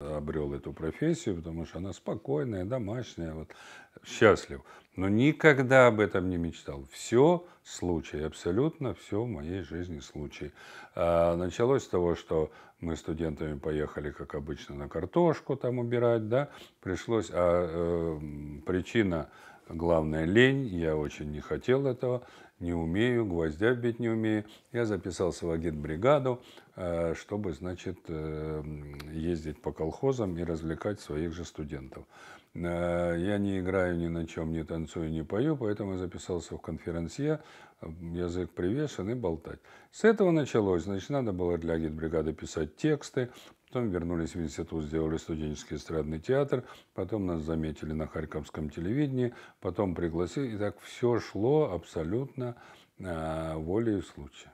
обрел эту профессию, потому что она спокойная, домашняя, вот, счастлив. Но никогда об этом не мечтал. Все случай, абсолютно все в моей жизни случай. А, началось с того, что мы студентами поехали, как обычно, на картошку там убирать, да, пришлось, а э, причина главная лень, я очень не хотел этого, не умею, гвоздя бить не умею. Я записался в агитбригаду, э, чтобы, значит, э, ездить по колхозам и развлекать своих же студентов. Э, я не играю ни на чем, не танцую, не пою, поэтому записался в конференция, язык привешен и болтать. С этого началось. Значит, надо было для агитбригады писать тексты, Потом вернулись в институт, сделали студенческий эстрадный театр, потом нас заметили на Харьковском телевидении, потом пригласили. И так все шло абсолютно э, волей случая.